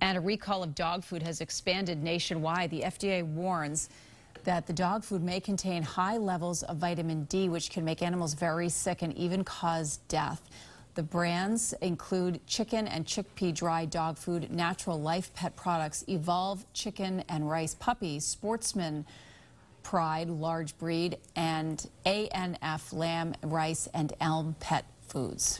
And a recall of dog food has expanded nationwide. The FDA warns that the dog food may contain high levels of vitamin D, which can make animals very sick and even cause death. The brands include chicken and chickpea dry dog food, natural life pet products, Evolve chicken and rice Puppy, Sportsman Pride large breed, and ANF lamb, rice, and Elm pet foods.